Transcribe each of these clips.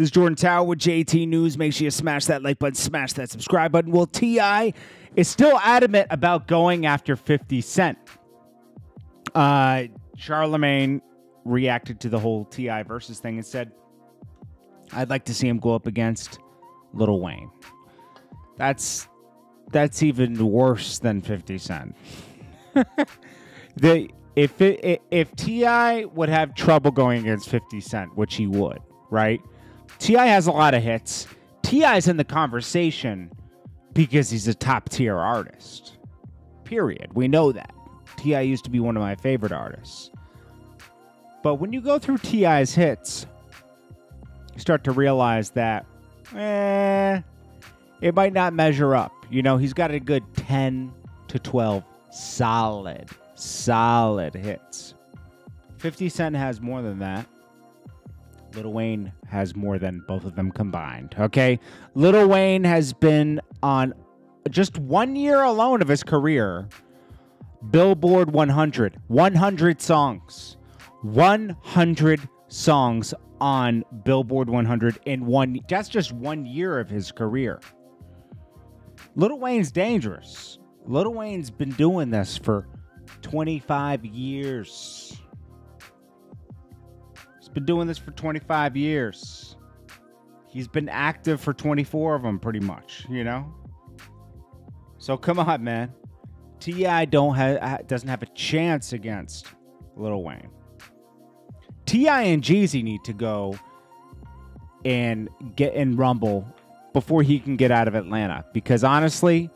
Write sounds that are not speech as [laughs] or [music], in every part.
This is Jordan Tower with JT News. Make sure you smash that like button, smash that subscribe button. Well, T.I. is still adamant about going after 50 Cent. Uh, Charlemagne reacted to the whole T.I. Verzuz thing and said, I'd like to see him go up against Little Wayne. That's that's even worse than 50 Cent. [laughs] the if it, if Ti would have trouble going against 50 Cent, which he would, right? Ti has a lot of hits. Ti is in the conversation because he's a top tier artist. Period. We know that. Ti used to be one of my favorite artists. But when you go through Ti's hits, you start to realize that, eh, it might not measure up. You know, he's got a good 10 to 12 solid, solid hits. 50 Cent has more than that. Little Wayne has more than both of them combined. Okay. Little Wayne has been on just one year alone of his career. Billboard 100, 100 songs, 100 songs on Billboard 100 in one. That's just one year of his career. Little Wayne's dangerous. Little Wayne's been doing this for 25 years. Been doing this for 25 years. He's been active for 24 of them, pretty much, you know? So come on, man. T.I. don't have doesn't have a chance against Little Wayne. T.I. and Jeezy need to go and get in Rumble before he can get out of Atlanta. Because honestly,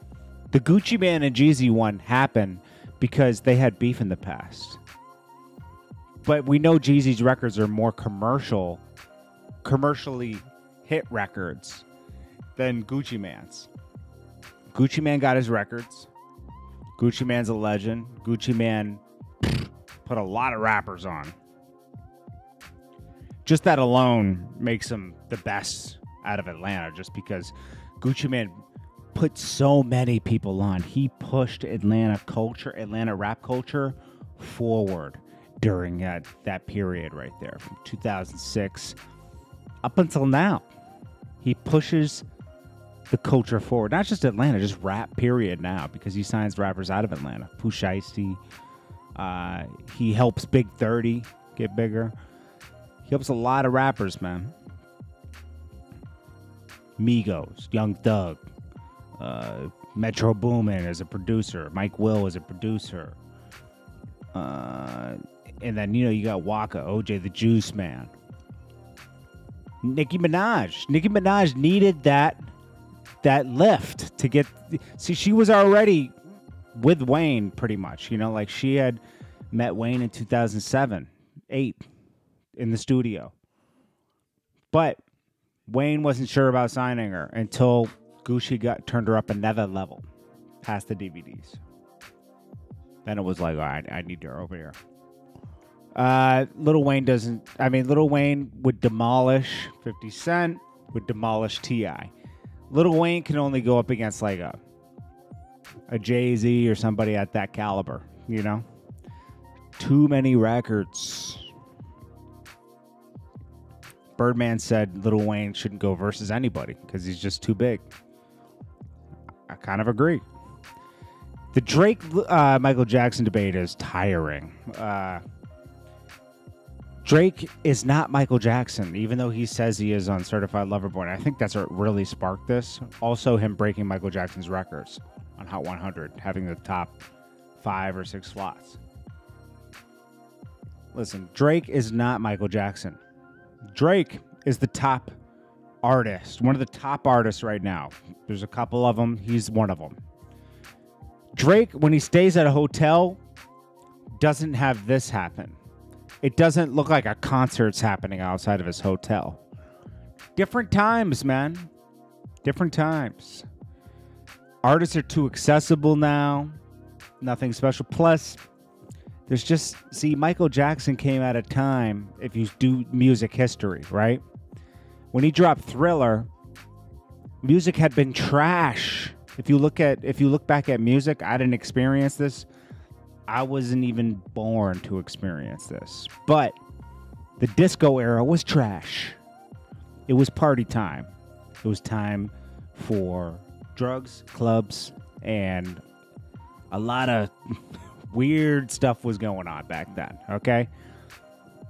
the Gucci Mane and Jeezy one happened because they had beef in the past. But we know Jeezy's records are more commercial, commercially hit records than Gucci Mane's. Gucci Mane got his records. Gucci Mane's a legend. Gucci Mane put a lot of rappers on. Just that alone makes him the best out of Atlanta just because Gucci Mane put so many people on. He pushed Atlanta culture, Atlanta rap culture forward during that, that period right there from 2006 up until now. He pushes the culture forward, not just Atlanta, just rap period now because he signs rappers out of Atlanta. Pooh Shiesty, uh, he helps Big 30 get bigger. He helps a lot of rappers, man. Migos, Young Thug, uh, Metro Boomin as a producer, Mike Will as a producer, uh, and then you know you got Waka, OJ the Juice Man, Nicki Minaj. Nicki Minaj needed that that lift to get. See, she was already with Wayne pretty much. You know, like she had met Wayne in 2007, eight in the studio, but Wayne wasn't sure about signing her until Gucci got turned her up another level past the DVDs. Then it was like, all right, I need her over here. Uh, Little Wayne doesn't. I mean, Little Wayne would demolish 50 Cent, would demolish T.I. Little Wayne can only go up against like a a Jay Z or somebody at that caliber. You know, too many records. Birdman said Little Wayne shouldn't go versus anybody because he's just too big. I kind of agree. The Drake uh, Michael Jackson debate is tiring. Uh, Drake is not Michael Jackson, even though he says he is on Certified Lover Boy. I think that's what really sparked this. Also, him breaking Michael Jackson's records on Hot 100, having the top five or six slots. Listen, Drake is not Michael Jackson. Drake is the top artist, one of the top artists right now. There's a couple of them. He's one of them. Drake, when he stays at a hotel, doesn't have this happen. It doesn't look like a concert's happening outside of his hotel. Different times, man. Different times. Artists are too accessible now. Nothing special. Plus, there's just see Michael Jackson came at a time if you do music history, right? When he dropped Thriller, music had been trash. If you look at if you look back at music, I didn't experience this. I wasn't even born to experience this. But the disco era was trash. it was party time. It was time for drugs, clubs, and a lot of [laughs] weird stuff was going on back then. Okay.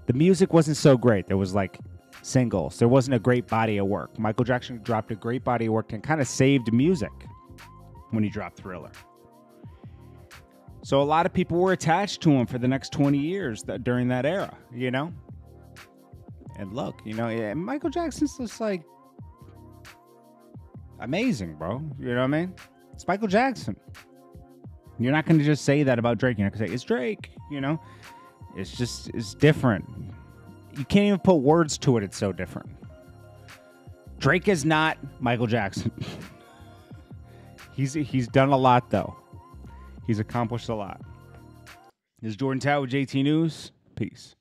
The music wasn't so great. There was like singles. There wasn't a great body of work. Michael Jackson dropped a great body of work and kind of saved music when he dropped Thriller. So a lot of people were attached to him for the next 20 years that, during that era, you know? And look, you know, yeah, Michael Jackson's just like amazing, bro. You know what I mean? It's Michael Jackson. You're not going to just say that about Drake. You're not going to say it's Drake, you know? It's just it's different. You can't even put words to it. It's so different. Drake is not Michael Jackson. [laughs] he's he's done a lot though. He's accomplished a lot. This is Jordan Tower with JT News. Peace.